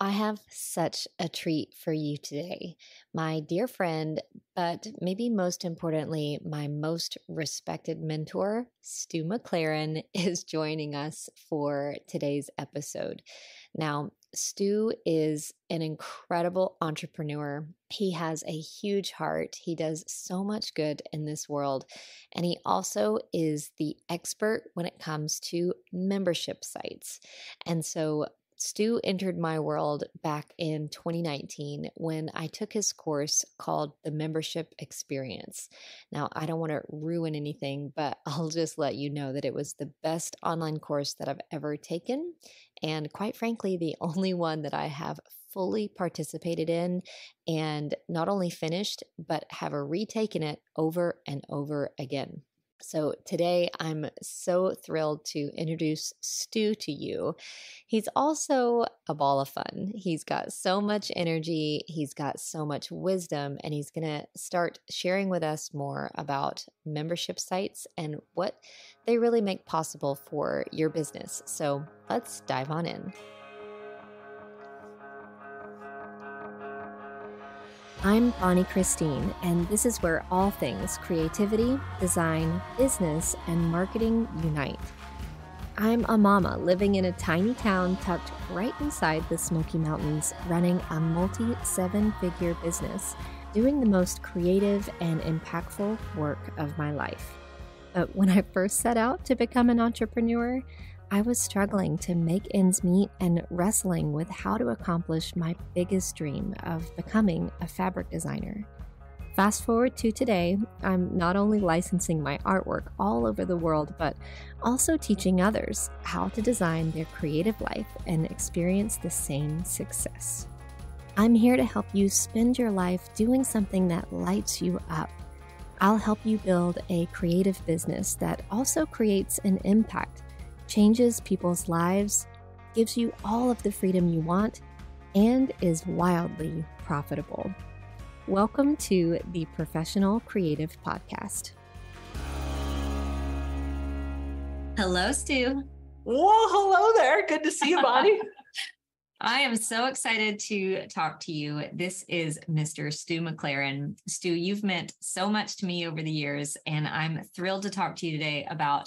I have such a treat for you today. My dear friend, but maybe most importantly, my most respected mentor, Stu McLaren, is joining us for today's episode. Now, Stu is an incredible entrepreneur. He has a huge heart. He does so much good in this world. And he also is the expert when it comes to membership sites. And so, Stu entered my world back in 2019 when I took his course called the Membership Experience. Now, I don't want to ruin anything, but I'll just let you know that it was the best online course that I've ever taken. And quite frankly, the only one that I have fully participated in and not only finished, but have retaken it over and over again. So, today I'm so thrilled to introduce Stu to you. He's also a ball of fun. He's got so much energy, he's got so much wisdom, and he's going to start sharing with us more about membership sites and what they really make possible for your business. So, let's dive on in. I'm Bonnie Christine, and this is where all things creativity, design, business, and marketing unite. I'm a mama living in a tiny town tucked right inside the Smoky Mountains, running a multi seven figure business, doing the most creative and impactful work of my life. But when I first set out to become an entrepreneur, I was struggling to make ends meet and wrestling with how to accomplish my biggest dream of becoming a fabric designer. Fast forward to today, I'm not only licensing my artwork all over the world, but also teaching others how to design their creative life and experience the same success. I'm here to help you spend your life doing something that lights you up. I'll help you build a creative business that also creates an impact changes people's lives, gives you all of the freedom you want, and is wildly profitable. Welcome to the Professional Creative Podcast. Hello, Stu. Well, hello there. Good to see you, Bonnie. I am so excited to talk to you. This is Mr. Stu McLaren. Stu, you've meant so much to me over the years, and I'm thrilled to talk to you today about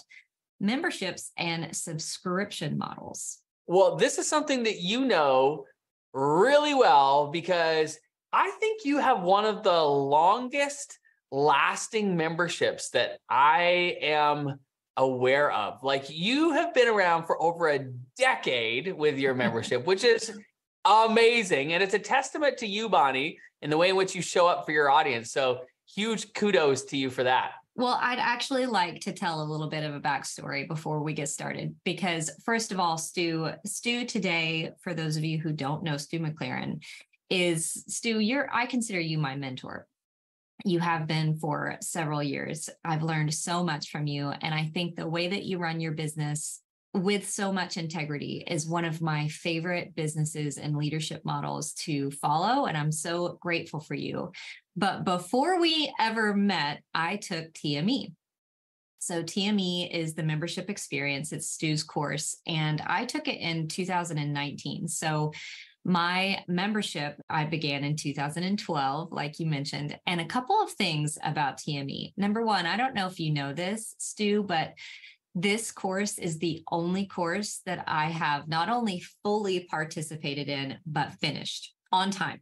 memberships and subscription models. Well, this is something that you know really well because I think you have one of the longest lasting memberships that I am aware of. Like you have been around for over a decade with your membership, which is amazing. And it's a testament to you, Bonnie, in the way in which you show up for your audience. So huge kudos to you for that. Well, I'd actually like to tell a little bit of a backstory before we get started, because first of all, Stu, Stu today, for those of you who don't know Stu McLaren, is Stu, you're I consider you my mentor. You have been for several years. I've learned so much from you. And I think the way that you run your business with so much integrity is one of my favorite businesses and leadership models to follow. And I'm so grateful for you. But before we ever met, I took TME. So TME is the membership experience. It's Stu's course. And I took it in 2019. So my membership I began in 2012, like you mentioned, and a couple of things about TME. Number one, I don't know if you know this, Stu, but this course is the only course that I have not only fully participated in, but finished on time.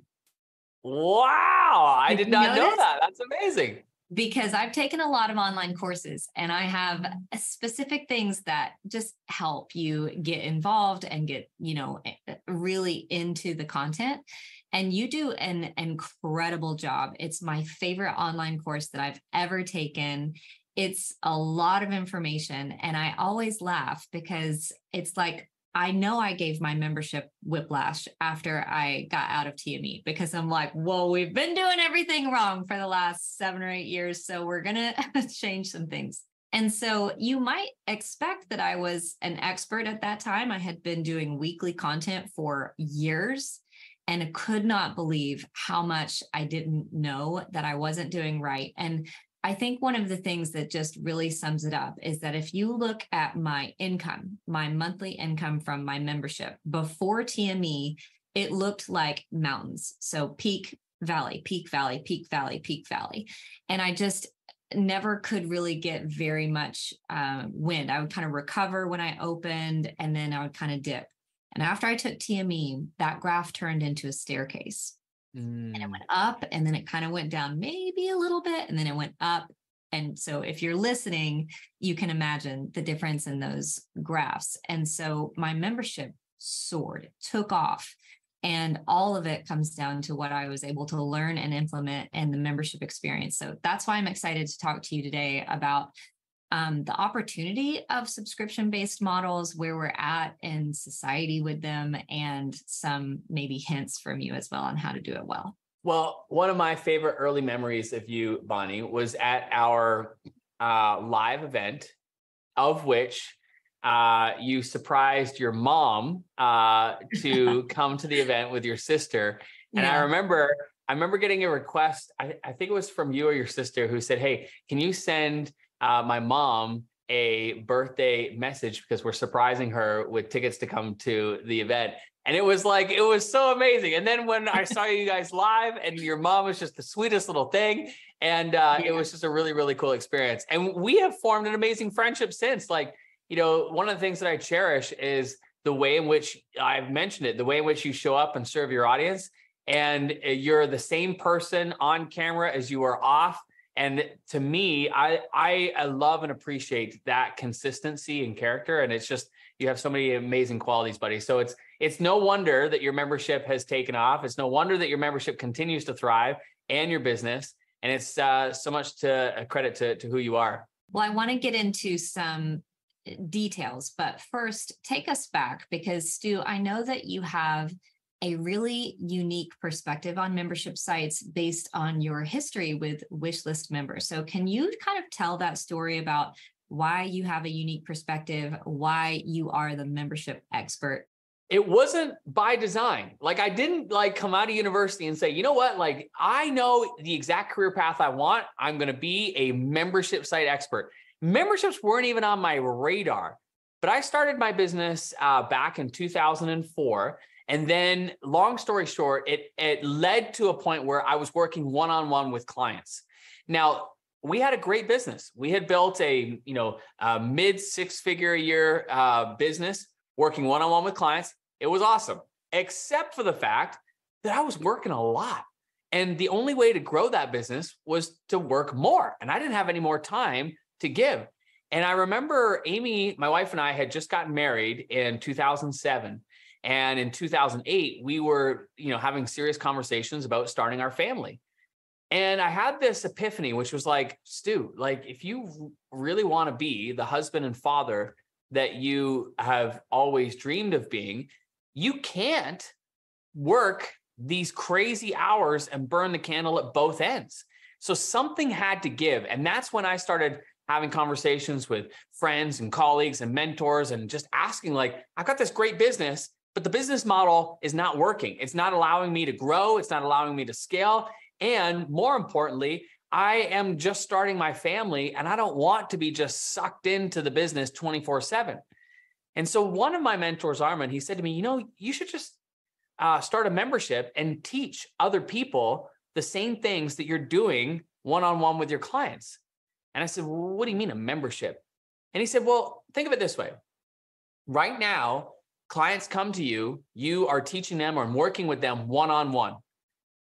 Wow. I did not know that. That's amazing. Because I've taken a lot of online courses and I have specific things that just help you get involved and get, you know, eh, eh, really into the content. And you do an incredible job. It's my favorite online course that I've ever taken it's a lot of information. And I always laugh because it's like, I know I gave my membership whiplash after I got out of TME because I'm like, whoa, we've been doing everything wrong for the last seven or eight years. So we're going to change some things. And so you might expect that I was an expert at that time. I had been doing weekly content for years and could not believe how much I didn't know that I wasn't doing right. And I think one of the things that just really sums it up is that if you look at my income, my monthly income from my membership before TME, it looked like mountains. So peak valley, peak valley, peak valley, peak valley. And I just never could really get very much uh, wind. I would kind of recover when I opened and then I would kind of dip. And after I took TME, that graph turned into a staircase. Mm. And it mm. went up and then it kind of went down maybe a little bit and then it went up. And so if you're listening, you can imagine the difference in those graphs. And so my membership soared, took off. And all of it comes down to what I was able to learn and implement and the membership experience. So that's why I'm excited to talk to you today about um, the opportunity of subscription based models, where we're at in society with them, and some maybe hints from you as well on how to do it well. Well, one of my favorite early memories of you, Bonnie, was at our uh, live event, of which uh, you surprised your mom uh, to come to the event with your sister. And yeah. I remember, I remember getting a request. I, I, think it was from you or your sister who said, "Hey, can you send uh, my mom a birthday message because we're surprising her with tickets to come to the event?" And it was like it was so amazing. And then when I saw you guys live, and your mom was just the sweetest little thing, and uh, yeah. it was just a really really cool experience. And we have formed an amazing friendship since. Like you know, one of the things that I cherish is the way in which I've mentioned it, the way in which you show up and serve your audience. And uh, you're the same person on camera as you are off. And to me, I, I, love and appreciate that consistency and character. And it's just you have so many amazing qualities, buddy. So it's it's no wonder that your membership has taken off. It's no wonder that your membership continues to thrive and your business. And it's uh, so much to credit to, to who you are. Well, I want to get into some details. But first, take us back because, Stu, I know that you have a really unique perspective on membership sites based on your history with wishlist members. So, can you kind of tell that story about why you have a unique perspective, why you are the membership expert? It wasn't by design. Like I didn't like come out of university and say, you know what? Like I know the exact career path I want. I'm going to be a membership site expert memberships weren't even on my radar. But I started my business uh, back in 2004. And then, long story short, it, it led to a point where I was working one on one with clients. Now, we had a great business. We had built a you know a mid six figure a year uh, business working one on one with clients. It was awesome, except for the fact that I was working a lot. And the only way to grow that business was to work more. And I didn't have any more time to give. And I remember Amy, my wife and I had just gotten married in 2007. And in 2008, we were, you know, having serious conversations about starting our family. And I had this epiphany, which was like, Stu, like if you really want to be the husband and father that you have always dreamed of being, you can't work these crazy hours and burn the candle at both ends. So something had to give. And that's when I started having conversations with friends and colleagues and mentors and just asking like i've got this great business but the business model is not working. It's not allowing me to grow. It's not allowing me to scale. And more importantly i am just starting my family and i don't want to be just sucked into the business 24 7 and so one of my mentors Armand he said to me you know you should just uh, start a membership and teach other people the same things that you're doing one-on-one with your clients. And I said, well, What do you mean a membership? And he said, Well, think of it this way. Right now, clients come to you, you are teaching them or working with them one on one.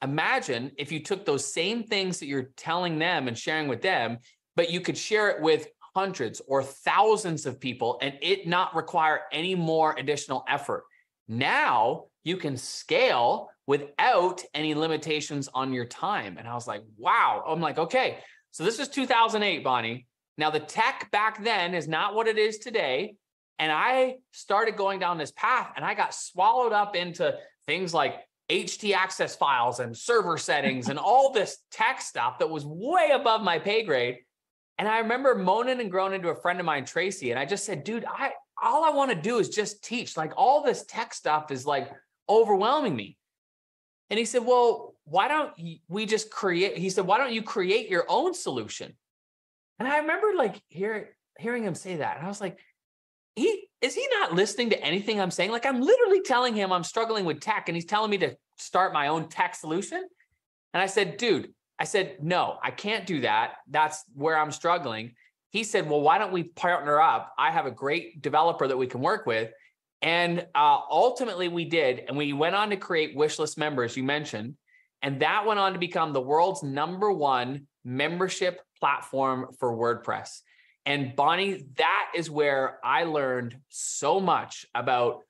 Imagine if you took those same things that you're telling them and sharing with them, but you could share it with hundreds or thousands of people and it not require any more additional effort. Now you can scale without any limitations on your time. And I was like, wow. I'm like, okay, so this is 2008, Bonnie. Now, the tech back then is not what it is today. And I started going down this path and I got swallowed up into things like HT access files and server settings and all this tech stuff that was way above my pay grade. And I remember moaning and groaning to a friend of mine, Tracy, and I just said, dude, I all I want to do is just teach. Like all this tech stuff is like overwhelming me. And he said, Well, why don't we just create? He said, Why don't you create your own solution? And I remember like hear, hearing him say that. And I was like, he is he not listening to anything I'm saying? Like I'm literally telling him I'm struggling with tech and he's telling me to start my own tech solution. And I said, dude, I said, no, I can't do that. That's where I'm struggling. He said, well, why don't we partner up? I have a great developer that we can work with. And uh, ultimately, we did. And we went on to create Wishlist members, you mentioned. And that went on to become the world's number one membership platform for WordPress. And Bonnie, that is where I learned so much about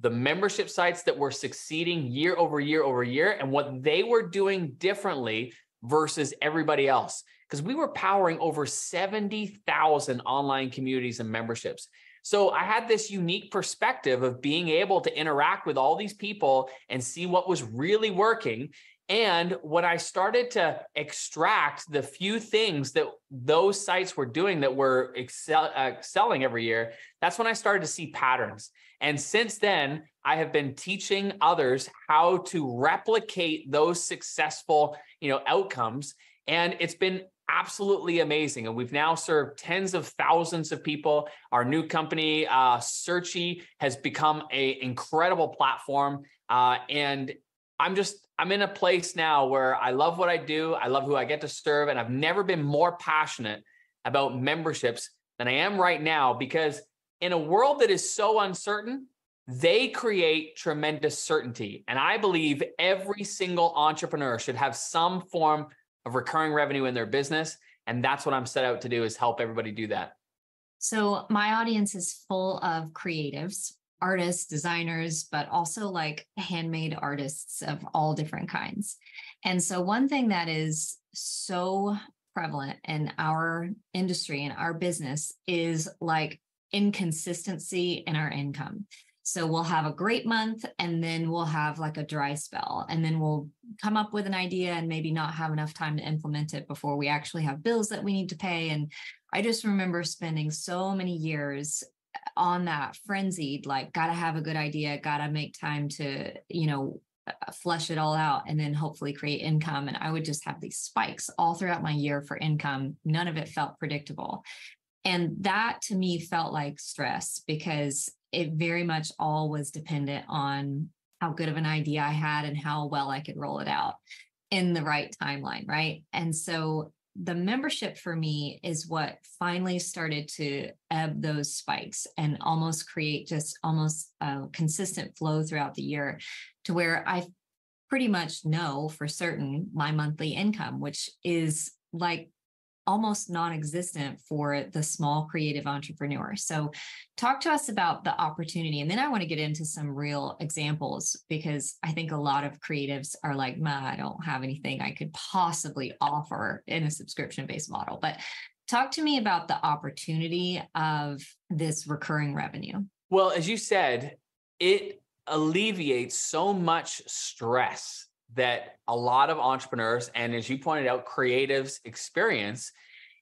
the membership sites that were succeeding year over year over year and what they were doing differently versus everybody else. Because we were powering over 70,000 online communities and memberships. So I had this unique perspective of being able to interact with all these people and see what was really working. And when I started to extract the few things that those sites were doing that were excel, uh, excelling every year, that's when I started to see patterns. And since then, I have been teaching others how to replicate those successful, you know, outcomes. And it's been absolutely amazing. And we've now served tens of thousands of people. Our new company, uh, Searchie, has become an incredible platform. Uh, and I'm just I'm in a place now where I love what I do. I love who I get to serve. And I've never been more passionate about memberships than I am right now because in a world that is so uncertain, they create tremendous certainty. And I believe every single entrepreneur should have some form of recurring revenue in their business. And that's what I'm set out to do is help everybody do that. So my audience is full of creatives artists, designers, but also like handmade artists of all different kinds. And so, one thing that is so prevalent in our industry and our business is like inconsistency in our income. So we'll have a great month and then we'll have like a dry spell. And then we'll come up with an idea and maybe not have enough time to implement it before we actually have bills that we need to pay. And I just remember spending so many years on that frenzied like gotta have a good idea gotta make time to you know uh, flush it all out and then hopefully create income. And i would just have these spikes all throughout my year for income. None of it felt predictable. And that to me felt like stress because it very much all was dependent on how good of an idea i had and how well i could roll it out in the right timeline right? And so the membership for me is what finally started to ebb those spikes and almost create just almost a consistent flow throughout the year to where I pretty much know for certain my monthly income, which is like almost non-existent for the small creative entrepreneur. So talk to us about the opportunity and then I want to get into some real examples because I think a lot of creatives are like, "Ma, I don't have anything I could possibly offer in a subscription-based model." But talk to me about the opportunity of this recurring revenue. Well, as you said, it alleviates so much stress that a lot of entrepreneurs and as you pointed out creatives experience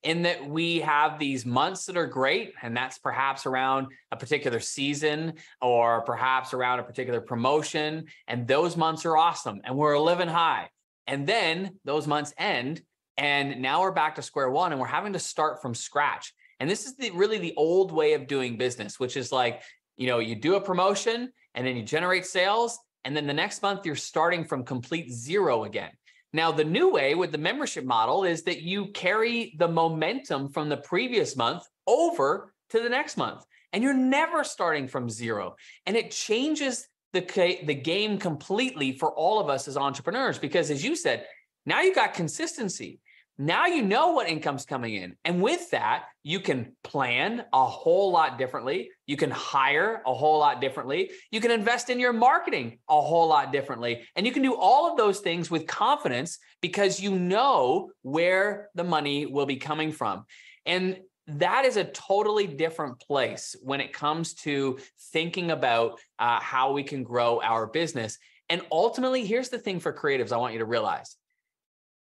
in that we have these months that are great and that's perhaps around a particular season or perhaps around a particular promotion and those months are awesome and we're living high. And then those months end and now we're back to square one and we're having to start from scratch. And this is the really the old way of doing business which is like you know you do a promotion and then you generate sales and then the next month, you're starting from complete zero again. Now, the new way with the membership model is that you carry the momentum from the previous month over to the next month, and you're never starting from zero. And it changes the, the game completely for all of us as entrepreneurs because, as you said, now you've got consistency. Now you know what income's coming in. And with that, you can plan a whole lot differently. You can hire a whole lot differently. You can invest in your marketing a whole lot differently. And you can do all of those things with confidence because you know where the money will be coming from. And that is a totally different place when it comes to thinking about uh, how we can grow our business. And ultimately, here's the thing for creatives I want you to realize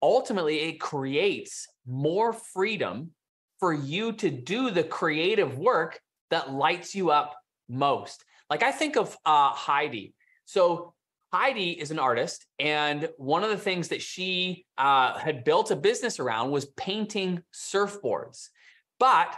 ultimately it creates more freedom for you to do the creative work that lights you up most. Like I think of uh, Heidi. So Heidi is an artist, and one of the things that she uh, had built a business around was painting surfboards. But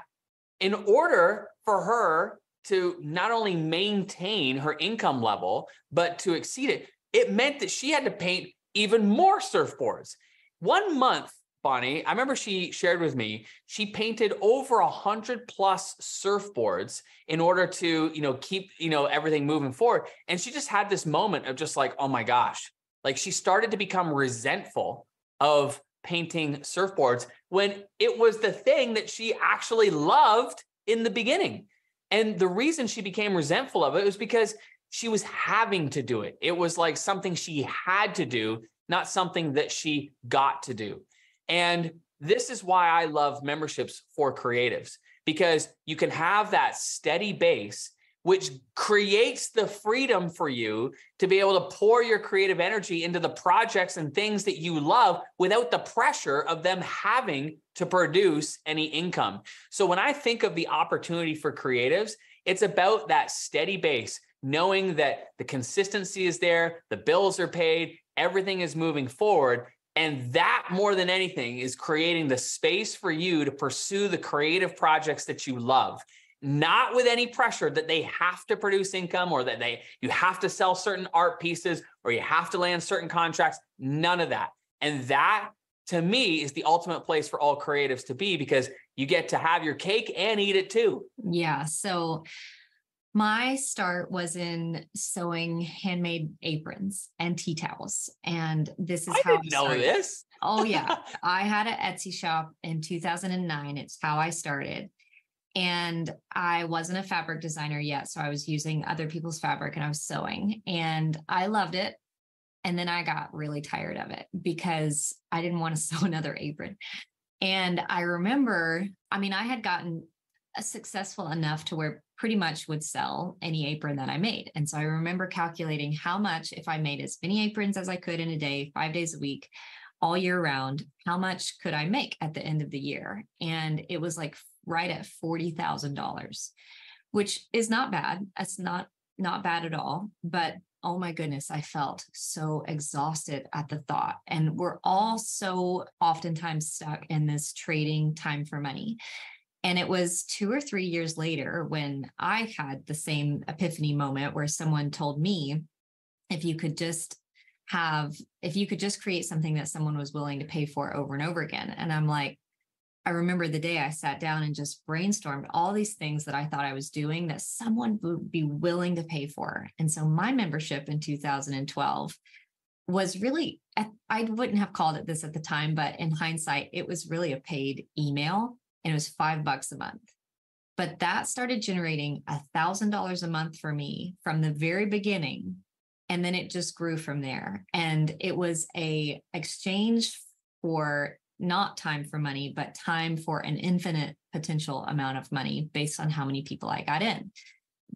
in order for her to not only maintain her income level, but to exceed it, it meant that she had to paint even more surfboards. One month, Bonnie, I remember she shared with me, she painted over a hundred plus surfboards in order to, you know, keep, you know, everything moving forward. And she just had this moment of just like, oh my gosh, like she started to become resentful of painting surfboards when it was the thing that she actually loved in the beginning. And the reason she became resentful of it was because she was having to do it. It was like something she had to do, not something that she got to do. And this is why I love memberships for creatives because you can have that steady base which creates the freedom for you to be able to pour your creative energy into the projects and things that you love without the pressure of them having to produce any income. So when I think of the opportunity for creatives, it's about that steady base, knowing that the consistency is there, the bills are paid, everything is moving forward. And that more than anything is creating the space for you to pursue the creative projects that you love. Not with any pressure that they have to produce income or that they you have to sell certain art pieces or you have to land certain contracts. None of that. And that to me is the ultimate place for all creatives to be because you get to have your cake and eat it too. Yeah so my start was in sewing handmade aprons and tea towels and this is I how didn't I know this oh yeah i had an etsy shop in 2009 it's how i started and I wasn't a fabric designer yet. So I was using other people's fabric and I was sewing and I loved it. And then I got really tired of it because I didn't want to sew another apron. And I remember, I mean, I had gotten successful enough to where pretty much would sell any apron that I made. And so I remember calculating how much, if I made as many aprons as I could in a day, five days a week, all year round, how much could I make at the end of the year? And it was like right at $40,000, which is not bad. That's not not bad at all, but oh my goodness, I felt so exhausted at the thought. And we're all so oftentimes stuck in this trading time for money. And it was two or three years later when I had the same epiphany moment where someone told me, if you could just have, if you could just create something that someone was willing to pay for over and over again. And I'm like, I remember the day I sat down and just brainstormed all these things that I thought I was doing that someone would be willing to pay for. And so my membership in 2012 was really, I wouldn't have called it this at the time, but in hindsight, it was really a paid email and it was five bucks a month. But that started generating a thousand dollars a month for me from the very beginning. And then it just grew from there. And it was a exchange for not time for money, but time for an infinite potential amount of money based on how many people I got in.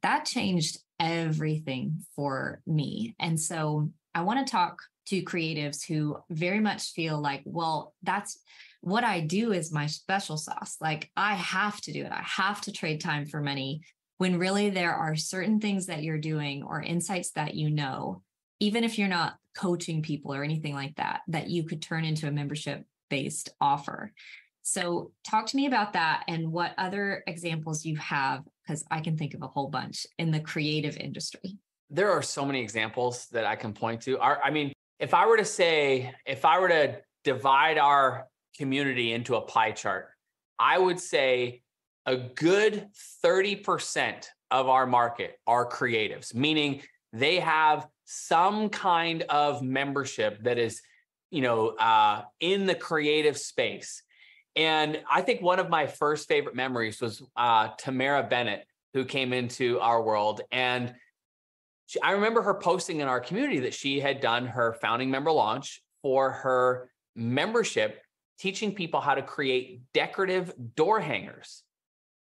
That changed everything for me. And so I want to talk to creatives who very much feel like, well, that's what I do is my special sauce. Like I have to do it. I have to trade time for money when really there are certain things that you're doing or insights that you know, even if you're not coaching people or anything like that, that you could turn into a membership based offer. So, talk to me about that and what other examples you have, because I can think of a whole bunch in the creative industry. There are so many examples that I can point to. I mean, if I were to say, if I were to divide our community into a pie chart, I would say a good 30% of our market are creatives, meaning they have some kind of membership that is you know, uh, in the creative space. And I think one of my first favorite memories was uh, Tamara Bennett, who came into our world. And she, I remember her posting in our community that she had done her founding member launch for her membership, teaching people how to create decorative door hangers.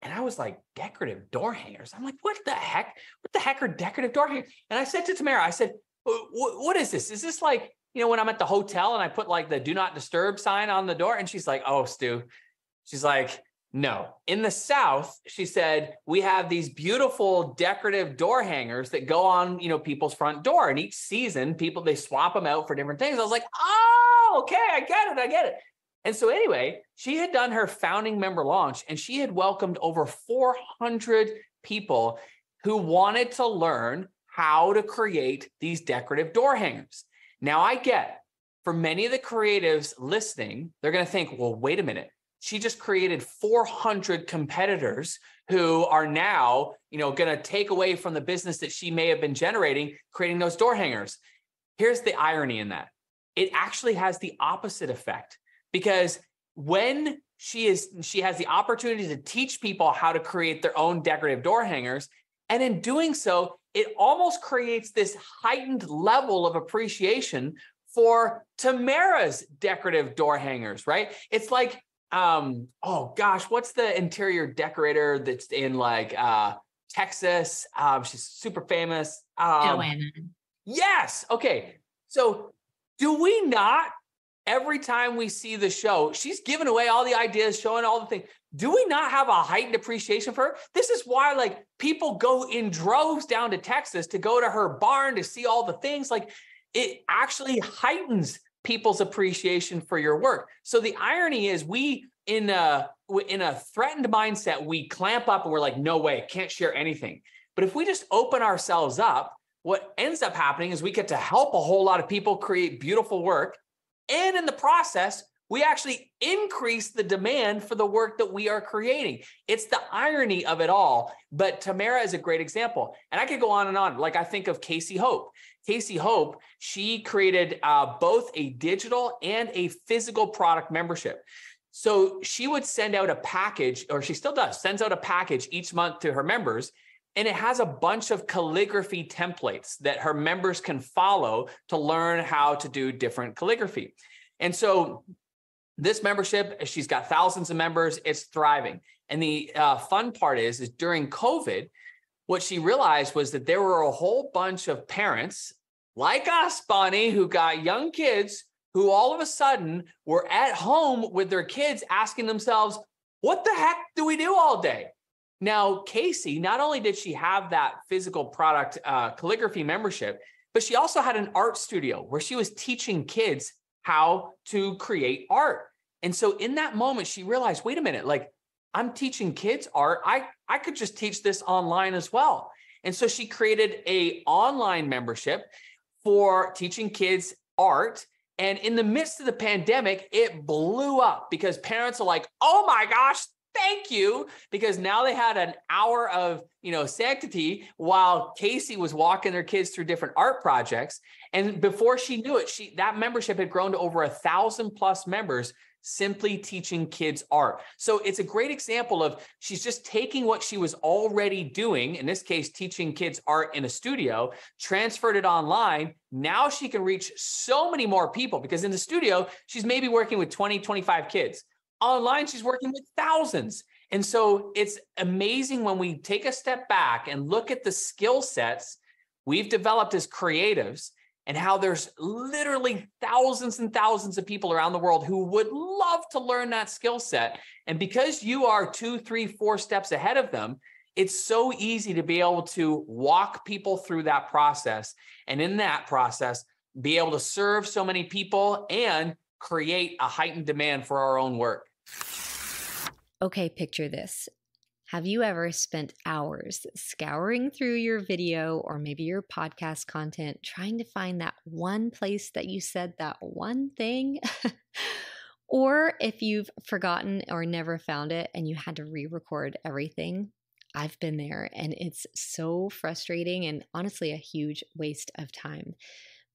And I was like, decorative door hangers. I'm like, what the heck? What the heck are decorative door hangers? And I said to Tamara, I said, what is this? Is this like you know, when I'm at the hotel and I put like the do not disturb sign on the door. And she's like, oh, Stu, she's like, no. In the South, she said, we have these beautiful decorative door hangers that go on, you know, people's front door. And each season, people, they swap them out for different things. I was like, oh, okay, I get it. I get it. And so, anyway, she had done her founding member launch and she had welcomed over 400 people who wanted to learn how to create these decorative door hangers. Now, I get for many of the creatives listening, they're going to think, well, wait a minute. She just created 400 competitors who are now, you know, going to take away from the business that she may have been generating, creating those door hangers. Here's the irony in that. It actually has the opposite effect because when she is she has the opportunity to teach people how to create their own decorative door hangers and in doing so it almost creates this heightened level of appreciation for Tamara's decorative door hangers, right? It's like, um, oh gosh, what's the interior decorator that's in like uh Texas? Um, she's super famous. Um, Joanna. Yes. Okay. So do we not every time we see the show, she's giving away all the ideas, showing all the things. Do we not have a heightened appreciation for her? This is why, like, people go in droves down to Texas to go to her barn to see all the things. Like, it actually heightens people's appreciation for your work. So the irony is, we in a in a threatened mindset, we clamp up and we're like, no way, can't share anything. But if we just open ourselves up, what ends up happening is we get to help a whole lot of people create beautiful work and in the process, we actually increase the demand for the work that we are creating. It's the irony of it all. But Tamara is a great example. And I could go on and on. Like I think of Casey Hope. Casey Hope, she created uh, both a digital and a physical product membership. So she would send out a package, or she still does, sends out a package each month to her members. And it has a bunch of calligraphy templates that her members can follow to learn how to do different calligraphy. And so this membership, she's got thousands of members, it's thriving. And the uh, fun part is, is during COVID, what she realized was that there were a whole bunch of parents like us, Bonnie, who got young kids who all of a sudden were at home with their kids asking themselves, what the heck do we do all day? Now, Casey, not only did she have that physical product uh, calligraphy membership, but she also had an art studio where she was teaching kids how to create art. And so in that moment, she realized, wait a minute, like I'm teaching kids art. I, I could just teach this online as well. And so she created a online membership for teaching kids art. And in the midst of the pandemic, it blew up because parents are like, oh my gosh, thank you because now they had an hour of you know sanctity while casey was walking their kids through different art projects. And before she knew it she that membership had grown to over a thousand plus members simply teaching kids art. So it's a great example of she's just taking what she was already doing in this case teaching kids art in a studio transferred it online. Now she can reach so many more people because in the studio she's maybe working with 20 25 kids online, she's working with thousands. And so it's amazing when we take a step back and look at the skill sets we've developed as creatives and how there's literally thousands and thousands of people around the world who would love to learn that skill set. And because you are two, three, four steps ahead of them, it's so easy to be able to walk people through that process. And in that process, be able to serve so many people and create a heightened demand for our own work. Okay, picture this. Have you ever spent hours scouring through your video or maybe your podcast content trying to find that one place that you said that one thing? or if you've forgotten or never found it and you had to re record everything, I've been there and it's so frustrating and honestly a huge waste of time.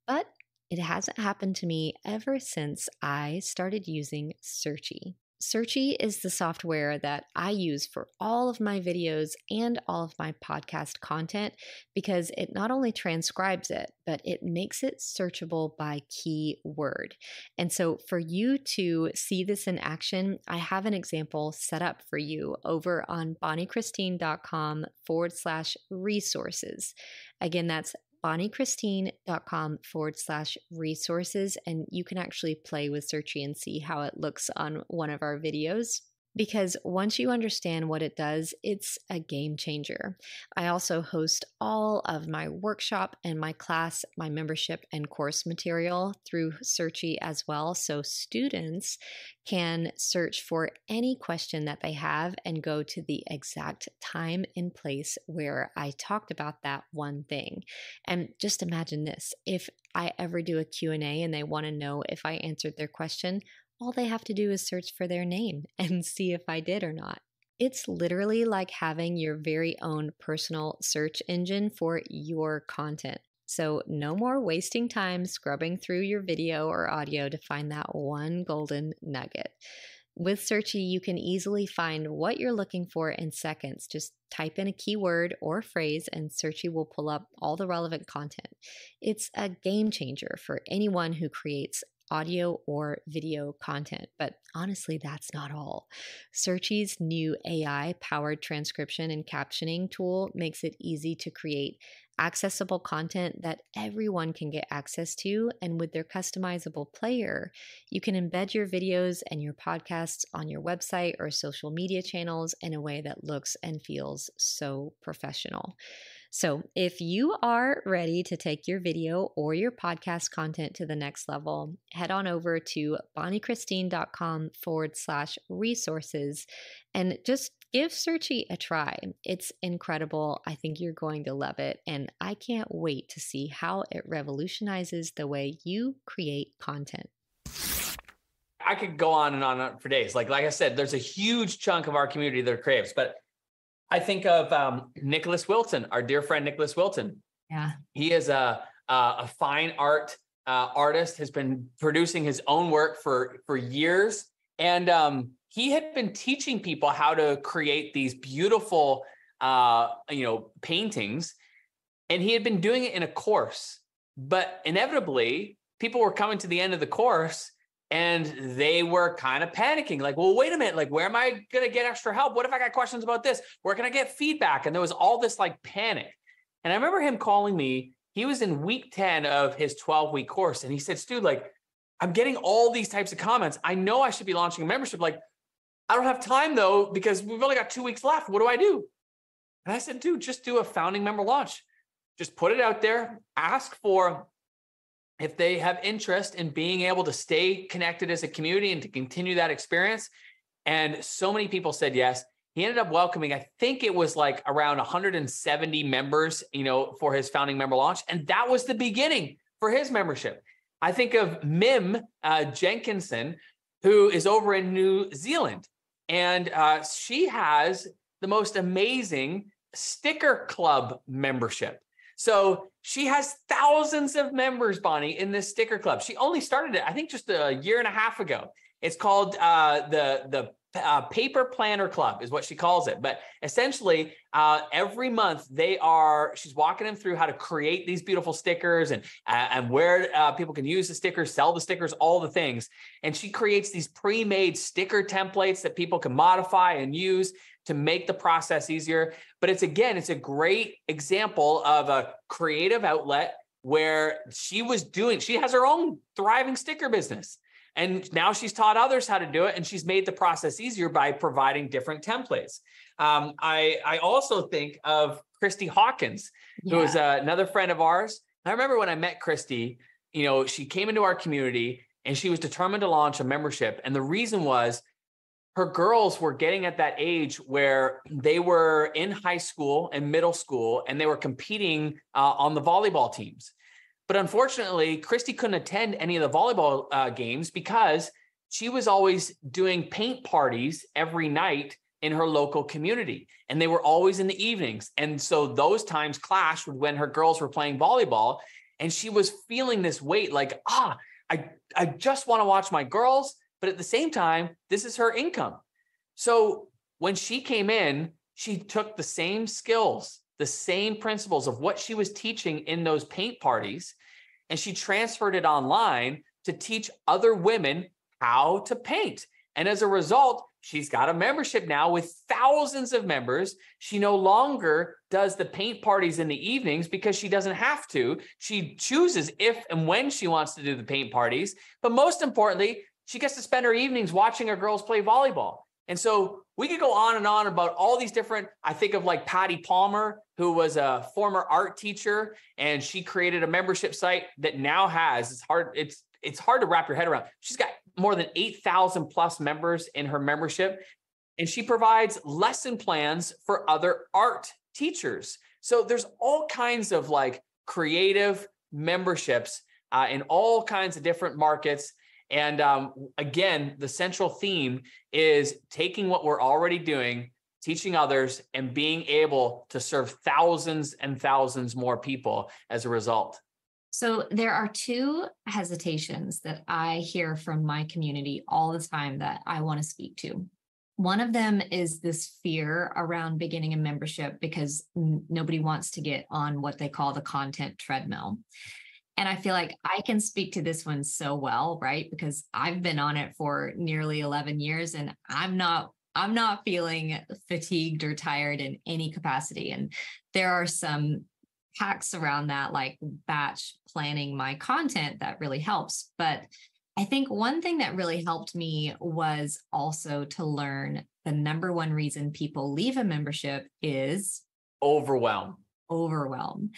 But it hasn't happened to me ever since I started using Searchie. Searchie is the software that I use for all of my videos and all of my podcast content because it not only transcribes it, but it makes it searchable by keyword. And so, for you to see this in action, I have an example set up for you over on bonniechristine.com forward slash resources. Again, that's bonniechristine.com forward slash resources. And you can actually play with Searchie and see how it looks on one of our videos. Because once you understand what it does, it's a game changer. I also host all of my workshop and my class, my membership and course material through Searchie as well. So students can search for any question that they have and go to the exact time and place where I talked about that one thing. And just imagine this, if I ever do a Q&A and they want to know if I answered their question, all they have to do is search for their name and see if I did or not. It's literally like having your very own personal search engine for your content. So, no more wasting time scrubbing through your video or audio to find that one golden nugget. With Searchie, you can easily find what you're looking for in seconds. Just type in a keyword or phrase, and Searchie will pull up all the relevant content. It's a game changer for anyone who creates audio or video content. But honestly, that's not all. Searchie's new AI powered transcription and captioning tool makes it easy to create accessible content that everyone can get access to. And with their customizable player, you can embed your videos and your podcasts on your website or social media channels in a way that looks and feels so professional. So, if you are ready to take your video or your podcast content to the next level, head on over to bonniechristine.com forward slash resources and just give Searchie a try. It's incredible. I think you're going to love it. And I can't wait to see how it revolutionizes the way you create content. I could go on and on for days. Like like I said, there's a huge chunk of our community that are craves, but I think of um, Nicholas Wilton, our dear friend Nicholas Wilton. Yeah, he is a a, a fine art uh, artist. Has been producing his own work for for years, and um, he had been teaching people how to create these beautiful, uh, you know, paintings, and he had been doing it in a course. But inevitably, people were coming to the end of the course and they were kind of panicking like well wait a minute like where am i going to get extra help? What if i got questions about this? Where can i get feedback? And there was all this like panic. And i remember him calling me he was in week 10 of his 12 week course and he said stu like i'm getting all these types of comments. I know i should be launching a membership like i don't have time though because we've only got two weeks left. What do i do? And i said dude just do a founding member launch. Just put it out there ask for if they have interest in being able to stay connected as a community and to continue that experience. And so many people said yes. He ended up welcoming, I think it was like around 170 members, you know, for his founding member launch. And that was the beginning for his membership. I think of Mim uh, Jenkinson, who is over in New Zealand. And uh, she has the most amazing sticker club membership. So she has thousands of members, Bonnie, in this sticker club. She only started it, I think, just a year and a half ago. It's called uh, the the uh, Paper Planner Club, is what she calls it. But essentially, uh, every month they are. She's walking them through how to create these beautiful stickers and uh, and where uh, people can use the stickers, sell the stickers, all the things. And she creates these pre-made sticker templates that people can modify and use to make the process easier. But it's again, it's a great example of a creative outlet where she was doing, she has her own thriving sticker business. And now she's taught others how to do it, and she's made the process easier by providing different templates. Um, I I also think of Christy Hawkins, yeah. who is uh, another friend of ours. I remember when I met Christy, you know, she came into our community and she was determined to launch a membership, and the reason was her girls were getting at that age where they were in high school and middle school and they were competing uh, on the volleyball teams. But unfortunately, Christy couldn't attend any of the volleyball uh, games because she was always doing paint parties every night in her local community. And they were always in the evenings. And so those times clashed with when her girls were playing volleyball. And she was feeling this weight like, ah, I, I just want to watch my girls but at the same time, this is her income. So when she came in, she took the same skills, the same principles of what she was teaching in those paint parties, and she transferred it online to teach other women how to paint. And as a result, she's got a membership now with thousands of members. She no longer does the paint parties in the evenings because she doesn't have to. She chooses if and when she wants to do the paint parties. But most importantly, she gets to spend her evenings watching her girls play volleyball. And so we could go on and on about all these different. I think of like Patty Palmer, who was a former art teacher, and she created a membership site that now has it's hard it's it's hard to wrap your head around. She's got more than 8,000 plus members in her membership, and she provides lesson plans for other art teachers. So there's all kinds of like creative memberships uh, in all kinds of different markets. And um, again, the central theme is taking what we're already doing, teaching others, and being able to serve thousands and thousands more people as a result. So there are two hesitations that I hear from my community all the time that I want to speak to. One of them is this fear around beginning a membership because nobody wants to get on what they call the content treadmill. And I feel like I can speak to this one so well, right? Because I've been on it for nearly 11 years and I'm not I'm not feeling fatigued or tired in any capacity. And there are some hacks around that, like batch planning my content, that really helps. But I think one thing that really helped me was also to learn the number one reason people leave a membership is overwhelm. Overwhelm.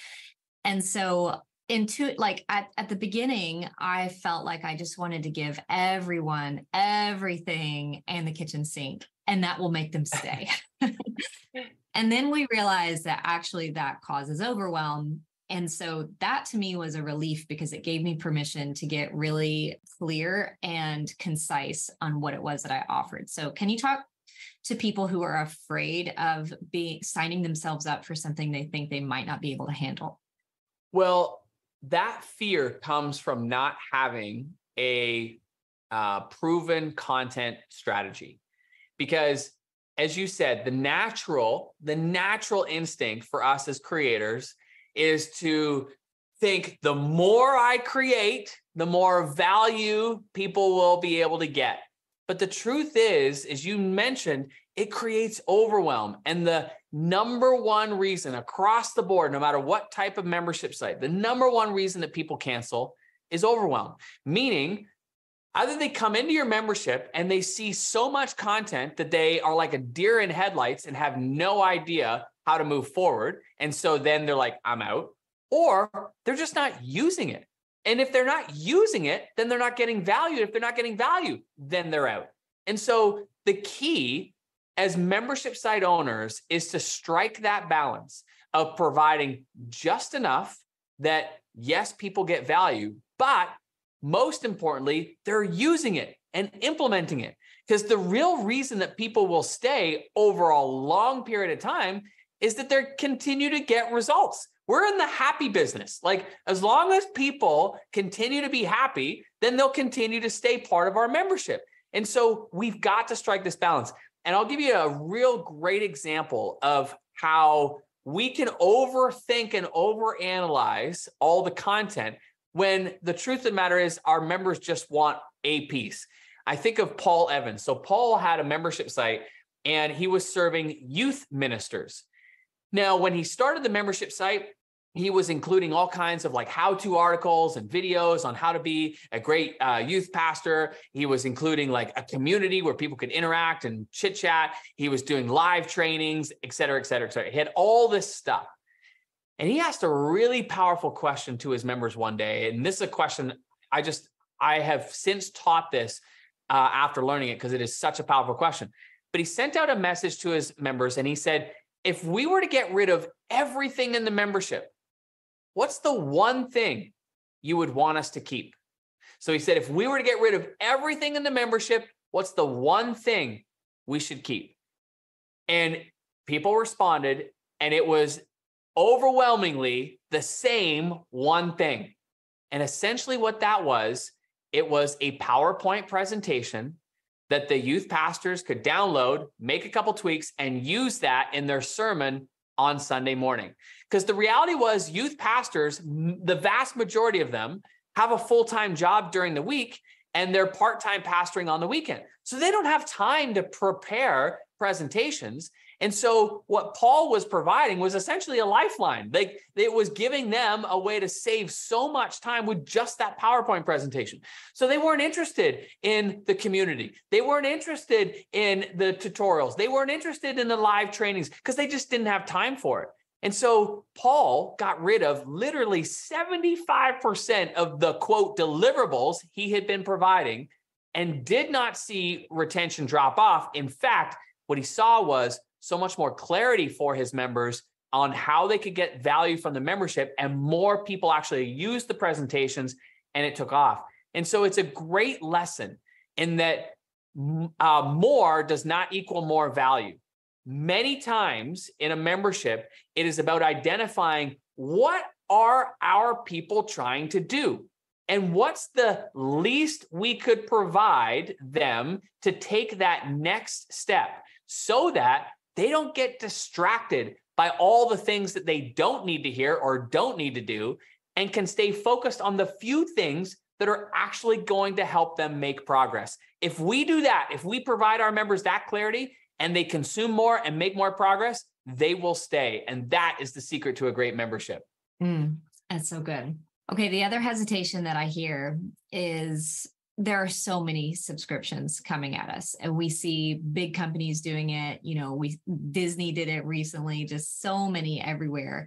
And so into like at, at the beginning, I felt like I just wanted to give everyone everything and the kitchen sink, and that will make them stay. and then we realized that actually that causes overwhelm and so that to me was a relief because it gave me permission to get really clear and concise on what it was that I offered. So can you talk to people who are afraid of being signing themselves up for something they think they might not be able to handle? Well, that fear comes from not having a uh, proven content strategy because as you said the natural the natural instinct for us as creators is to think the more I create, the more value people will be able to get. But the truth is, as you mentioned, it creates overwhelm. And the number one reason across the board, no matter what type of membership site, the number one reason that people cancel is overwhelm, meaning either they come into your membership and they see so much content that they are like a deer in headlights and have no idea how to move forward. And so then they're like, I'm out, or they're just not using it. And if they're not using it, then they're not getting value. If they're not getting value, then they're out. And so the key as membership site owners is to strike that balance of providing just enough that, yes, people get value, but most importantly, they're using it and implementing it. Because the real reason that people will stay over a long period of time is that they continue to get results. We're in the happy business. Like as long as people continue to be happy, then they'll continue to stay part of our membership. And so we've got to strike this balance. And I'll give you a real great example of how we can overthink and overanalyze all the content when the truth of the matter is our members just want a piece. I think of Paul Evans. So Paul had a membership site and he was serving youth ministers. Now, when he started the membership site, he was including all kinds of like how to articles and videos on how to be a great uh, youth pastor. He was including like a community where people could interact and chit chat. He was doing live trainings, et cetera, et cetera, et cetera. He had all this stuff. And he asked a really powerful question to his members one day. And this is a question I just, I have since taught this uh, after learning it because it is such a powerful question. But he sent out a message to his members and he said, if we were to get rid of everything in the membership, what's the one thing you would want us to keep? So he said, if we were to get rid of everything in the membership, what's the one thing we should keep? And people responded, and it was overwhelmingly the same one thing. And essentially, what that was, it was a PowerPoint presentation that the youth pastors could download, make a couple tweaks, and use that in their sermon on Sunday morning. Because the reality was, youth pastors, the vast majority of them, have a full time job during the week and they're part time pastoring on the weekend. So they don't have time to prepare presentations. And so what Paul was providing was essentially a lifeline. Like it was giving them a way to save so much time with just that PowerPoint presentation. So they weren't interested in the community. They weren't interested in the tutorials. They weren't interested in the live trainings because they just didn't have time for it. And so Paul got rid of literally 75% of the quote deliverables he had been providing and did not see retention drop off. In fact, what he saw was so much more clarity for his members on how they could get value from the membership and more people actually used the presentations and it took off. And so it's a great lesson in that uh, more does not equal more value. Many times in a membership, it is about identifying what are our people trying to do? And what's the least we could provide them to take that next step so that they don't get distracted by all the things that they don't need to hear or don't need to do and can stay focused on the few things that are actually going to help them make progress. If we do that, if we provide our members that clarity and they consume more and make more progress, they will stay. And that is the secret to a great membership. Mm, that's so good. Okay. The other hesitation that I hear is there are so many subscriptions coming at us and we see big companies doing it. You know we disney did it recently just so many everywhere.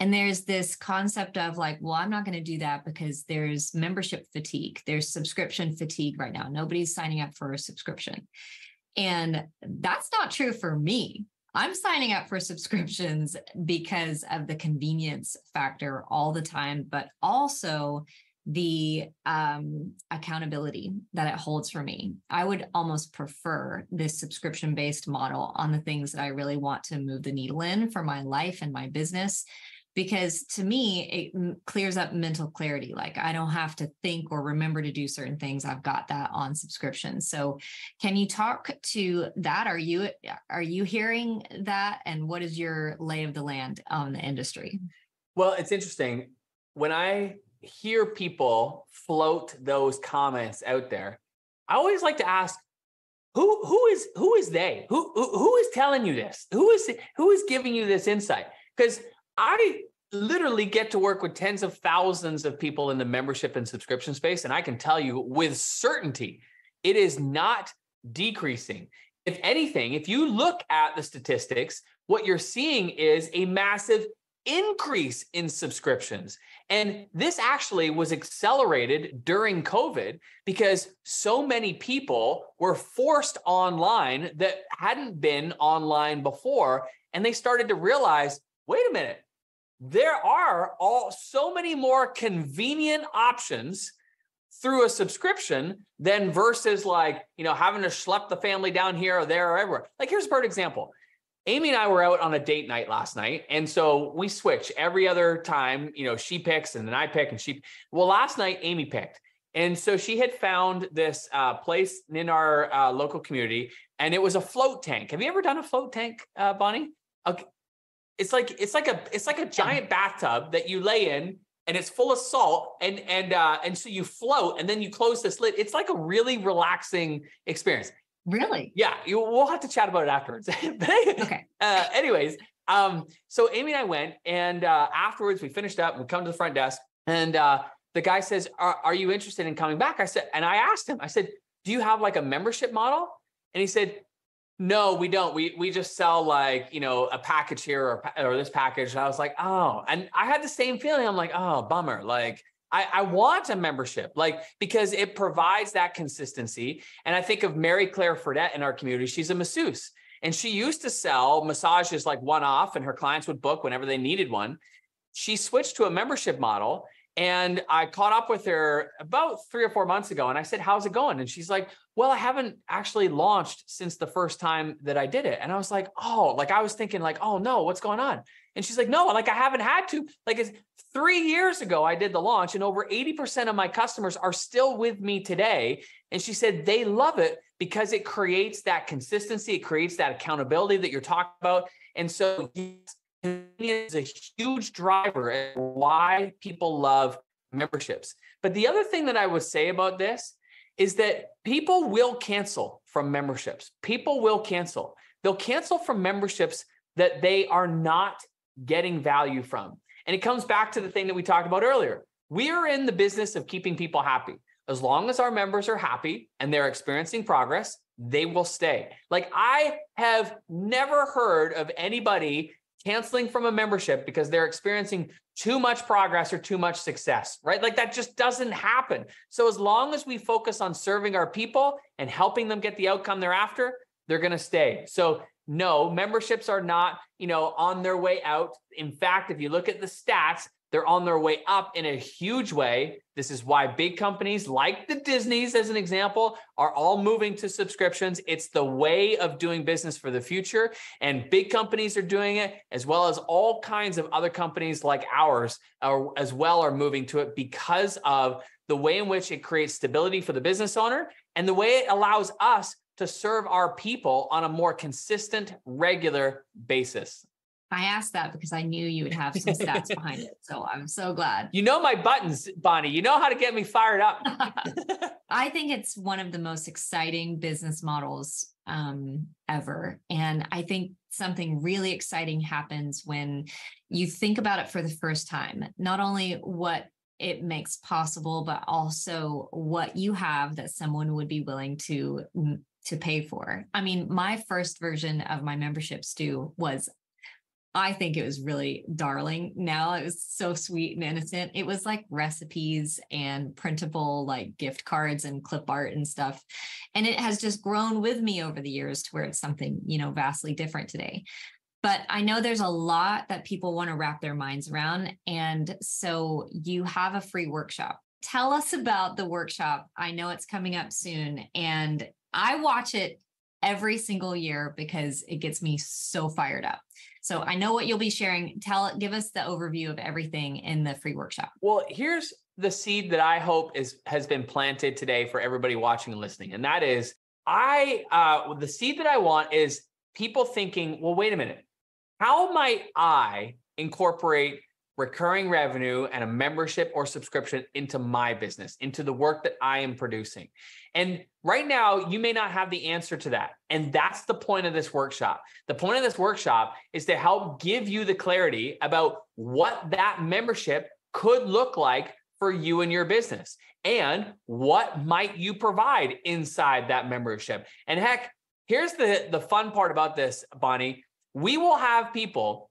And there's this concept of like well i'm not going to do that because there's membership fatigue there's subscription fatigue right now. Nobody's signing up for a subscription. And that's not true for me. I'm signing up for subscriptions because of the convenience factor all the time, but also the um, accountability that it holds for me. I would almost prefer this subscription based model on the things that I really want to move the needle in for my life and my business. Because to me, it clears up mental clarity. Like I don't have to think or remember to do certain things. I've got that on subscription. So, can you talk to that? Are you are you hearing that? And what is your lay of the land on the industry? Well, it's interesting. When I hear people float those comments out there, I always like to ask, who who is who is they? Who who, who is telling you this? Who is who is giving you this insight? Because I literally get to work with tens of thousands of people in the membership and subscription space, and I can tell you with certainty, it is not decreasing. If anything, if you look at the statistics, what you're seeing is a massive increase in subscriptions. And this actually was accelerated during COVID because so many people were forced online that hadn't been online before. And they started to realize wait a minute, there are all so many more convenient options through a subscription than versus like, you know, having to schlep the family down here or there or everywhere. Like, here's a perfect example. Amy and I were out on a date night last night. And so we switch every other time, you know, she picks and then I pick and she, well, last night Amy picked. And so she had found this uh, place in our uh, local community and it was a float tank. Have you ever done a float tank, uh, Bonnie? Okay. It's like, it's like a, it's like a giant bathtub that you lay in and it's full of salt and, and, uh, and so you float and then you close this lid. It's like a really relaxing experience. Really? Yeah, you, we'll have to chat about it afterwards. okay. Uh, anyways, um, so Amy and I went, and uh, afterwards we finished up. We come to the front desk, and uh, the guy says, are, "Are you interested in coming back?" I said, and I asked him. I said, "Do you have like a membership model?" And he said, "No, we don't. We we just sell like you know a package here or or this package." And I was like, "Oh," and I had the same feeling. I'm like, "Oh, bummer." Like I, I, want a membership, like because it provides that consistency. And I think of Mary Claire Fredette in our community. She's a masseuse, and she used to sell massages like one off, and her clients would book whenever they needed one. She switched to a membership model, and I caught up with her about three or four months ago, and I said, "How's it going?" And she's like, "Well, I haven't actually launched since the first time that I did it." And I was like, "Oh, like I was thinking, like, oh no, what's going on?" And she's like, no, like I haven't had to. Like it's three years ago, I did the launch, and over 80% of my customers are still with me today. And she said they love it because it creates that consistency, it creates that accountability that you're talking about. And so is a huge driver of why people love memberships. But the other thing that I would say about this is that people will cancel from memberships. People will cancel. they'll cancel from memberships that they are not getting value from. And it comes back to the thing that we talked about earlier. We are in the business of keeping people happy. As long as our members are happy and they're experiencing progress, they will stay. Like I have never heard of anybody canceling from a membership because they're experiencing too much progress or too much success, right? Like that just doesn't happen. So as long as we focus on serving our people and helping them get the outcome they're after, they're going to stay. So no, memberships are not, you know, on their way out. In fact, if you look at the stats, they're on their way up in a huge way. This is why big companies like the Disneys, as an example, are all moving to subscriptions. It's the way of doing business for the future. And big companies are doing it, as well as all kinds of other companies like ours, are, as well, are moving to it because of the way in which it creates stability for the business owner and the way it allows us to serve our people on a more consistent, regular basis. I asked that because I knew you would have some stats behind it. So I'm so glad. You know my buttons, Bonnie. You know how to get me fired up. I think it's one of the most exciting business models um, ever. And I think something really exciting happens when you think about it for the first time. Not only what it makes possible, but also what you have that someone would be willing to to pay for. I mean, my first version of my membership Stu was I think it was really darling. Now it was so sweet and innocent. It was like recipes and printable like gift cards and clip art and stuff. And it has just grown with me over the years to where it's something, you know, vastly different today. But I know there's a lot that people want to wrap their minds around. And so you have a free workshop. Tell us about the workshop. I know it's coming up soon and I watch it every single year because it gets me so fired up. So I know what you'll be sharing. Tell give us the overview of everything in the free workshop. Well, here's the seed that I hope is has been planted today for everybody watching and listening. And that is I uh the seed that I want is people thinking, well, wait a minute. How might I incorporate recurring revenue and a membership or subscription into my business, into the work that I am producing. And right now, you may not have the answer to that. And that's the point of this workshop. The point of this workshop is to help give you the clarity about what that membership could look like for you and your business and what might you provide inside that membership. And heck, here's the the fun part about this, Bonnie. We will have people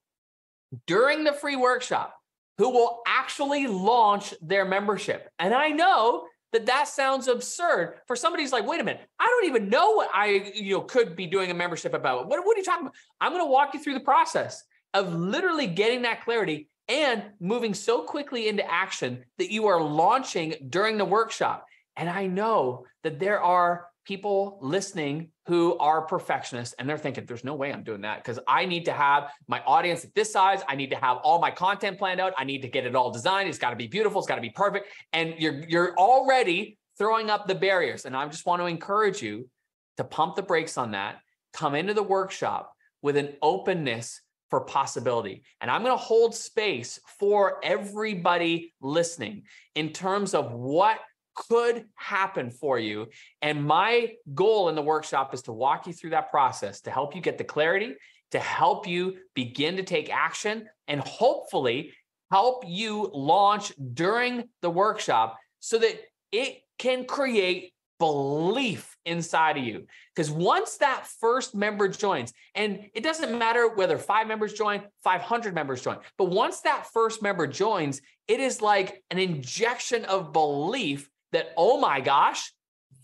during the free workshop who will actually launch their membership. And I know that that sounds absurd for somebody who's like, wait a minute, I don't even know what I you know could be doing a membership about. What, what are you talking about? I'm going to walk you through the process of literally getting that clarity and moving so quickly into action that you are launching during the workshop. And I know that there are people listening who are perfectionists and they're thinking there's no way I'm doing that because I need to have my audience at this size. I need to have all my content planned out. I need to get it all designed. It's got to be beautiful. It's got to be perfect. And you're you're already throwing up the barriers. And I just want to encourage you to pump the brakes on that. Come into the workshop with an openness for possibility. And I'm going to hold space for everybody listening in terms of what could happen for you. And my goal in the workshop is to walk you through that process to help you get the clarity, to help you begin to take action, and hopefully help you launch during the workshop so that it can create belief inside of you. Because once that first member joins, and it doesn't matter whether five members join, 500 members join, but once that first member joins, it is like an injection of belief that, oh my gosh,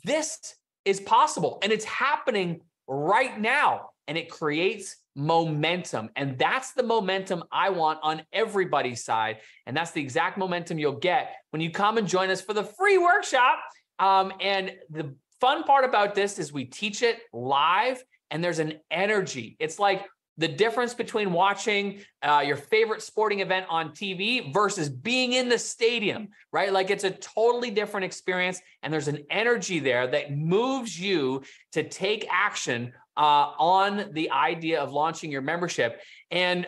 this is possible and it's happening right now. And it creates momentum. And that's the momentum I want on everybody's side. And that's the exact momentum you'll get when you come and join us for the free workshop. Um, and the fun part about this is we teach it live and there's an energy. It's like the difference between watching uh, your favorite sporting event on TV versus being in the stadium, right? Like it's a totally different experience. And there's an energy there that moves you to take action uh, on the idea of launching your membership. And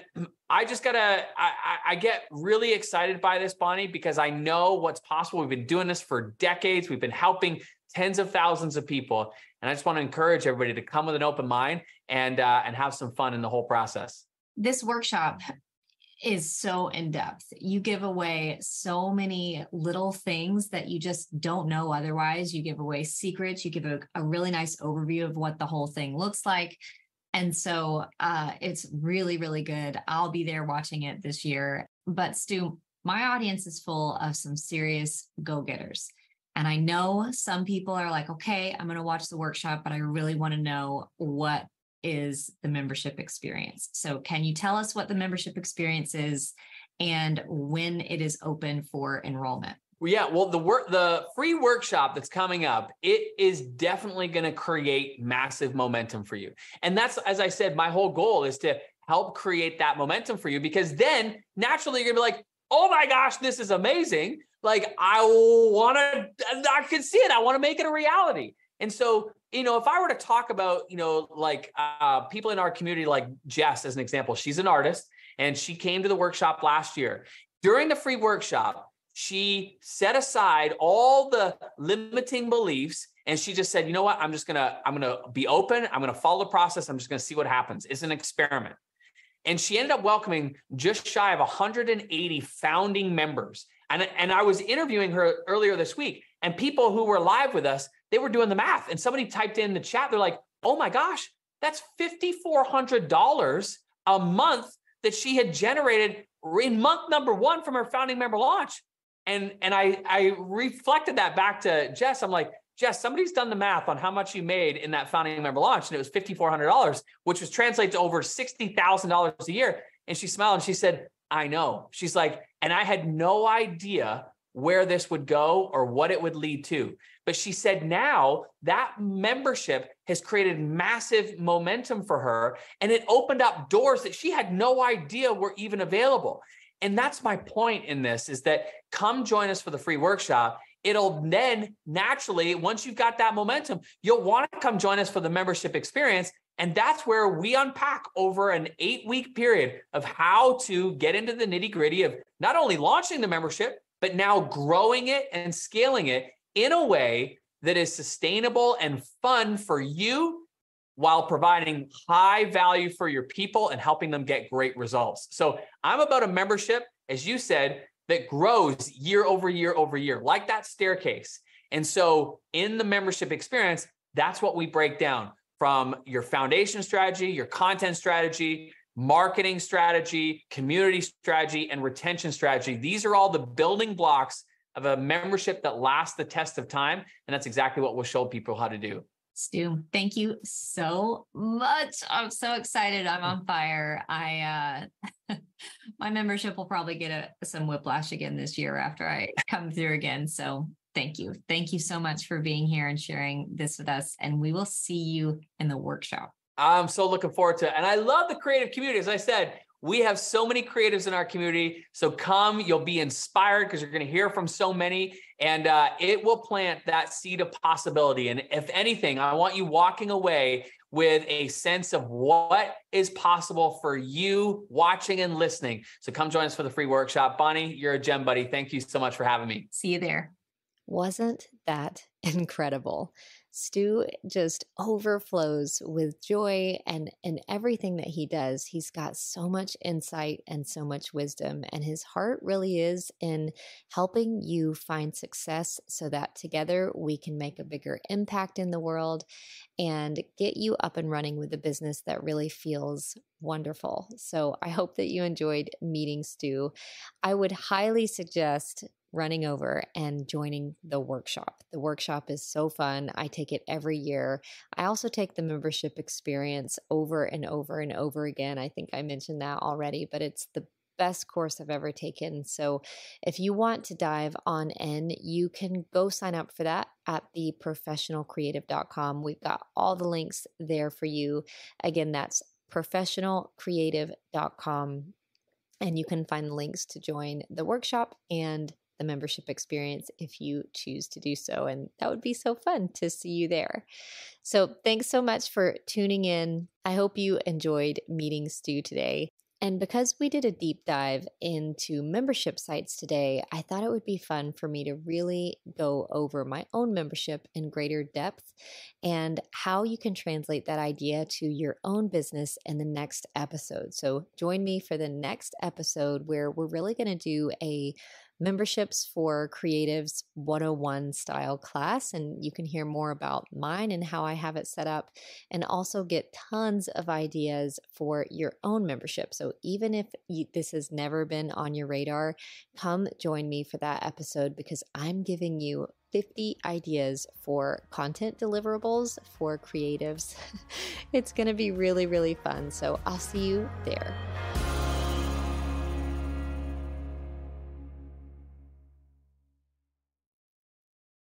I just gotta, I, I get really excited by this, Bonnie, because I know what's possible. We've been doing this for decades. We've been helping tens of thousands of people, and I just want to encourage everybody to come with an open mind and uh, and have some fun in the whole process. This workshop is so in depth. You give away so many little things that you just don't know otherwise. You give away secrets, you give a, a really nice overview of what the whole thing looks like. And so uh, it's really, really good. I'll be there watching it this year. But Stu, my audience is full of some serious go getters. And I know some people are like, okay, I'm going to watch the workshop, but I really want to know what is the membership experience. So, can you tell us what the membership experience is and when it is open for enrollment? Well, yeah, well, the work, the free workshop that's coming up, it is definitely going to create massive momentum for you. And that's, as I said, my whole goal is to help create that momentum for you because then naturally you're gonna be like, oh my gosh, this is amazing. Like I want to, I can see it. I want to make it a reality. And so you know, if I were to talk about, you know, like uh, people in our community, like Jess, as an example, she's an artist and she came to the workshop last year. During the free workshop, she set aside all the limiting beliefs and she just said, you know what? I'm just gonna, I'm gonna be open. I'm gonna follow the process. I'm just gonna see what happens. It's an experiment. And she ended up welcoming just shy of 180 founding members. And, and I was interviewing her earlier this week, and people who were live with us they were doing the math and somebody typed in the chat, they're like, oh my gosh, that's $5,400 a month that she had generated in month number one from her founding member launch. And, and I, I reflected that back to Jess. I'm like, Jess, somebody's done the math on how much you made in that founding member launch, and it was $5,400, which was translated to over $60,000 a year. And she smiled and she said, I know. She's like, and I had no idea where this would go or what it would lead to. But she said now that membership has created massive momentum for her and it opened up doors that she had no idea were even available. And that's my point in this is that come join us for the free workshop. It'll then naturally, once you've got that momentum, you'll want to come join us for the membership experience. And that's where we unpack over an eight week period of how to get into the nitty gritty of not only launching the membership, but now growing it and scaling it in a way that is sustainable and fun for you while providing high value for your people and helping them get great results. So I'm about a membership, as you said, that grows year over year over year, like that staircase. And so in the membership experience, that's what we break down from your foundation strategy, your content strategy, marketing strategy, community strategy, and retention strategy. These are all the building blocks of a membership that lasts the test of time. And that's exactly what we'll show people how to do. Stu, thank you so much. I'm so excited. I'm on fire. I uh my membership will probably get a, some whiplash again this year after I come through again. So thank you. Thank you so much for being here and sharing this with us. And we will see you in the workshop. I'm so looking forward to it. And I love the creative community. As I said, we have so many creatives in our community. So come, you'll be inspired because you're going to hear from so many, and uh, it will plant that seed of possibility. And if anything, I want you walking away with a sense of what is possible for you watching and listening. So come join us for the free workshop. Bonnie, you're a gem, buddy. Thank you so much for having me. See you there. Wasn't that incredible? Stu just overflows with joy and in everything that he does. He's got so much insight and so much wisdom, and his heart really is in helping you find success so that together we can make a bigger impact in the world and get you up and running with a business that really feels wonderful. So I hope that you enjoyed meeting Stu. I would highly suggest running over and joining the workshop. The workshop is so fun. I take it every year. I also take the membership experience over and over and over again. I think I mentioned that already, but it's the best course I've ever taken. So if you want to dive on in, you can go sign up for that at theprofessionalcreative.com. We've got all the links there for you. Again, that's professionalcreative.com and you can find links to join the workshop and the membership experience if you choose to do so. And that would be so fun to see you there. So, thanks so much for tuning in. I hope you enjoyed meeting Stu today. And because we did a deep dive into membership sites today, I thought it would be fun for me to really go over my own membership in greater depth and how you can translate that idea to your own business in the next episode. So join me for the next episode where we're really going to do a memberships for creatives 101 style class and you can hear more about mine and how I have it set up and also get tons of ideas for your own membership. So even if you, this has never been on your radar, come join me for that episode because I'm giving you 50 ideas for content deliverables for creatives. it's going to be really, really fun. So I'll see you there.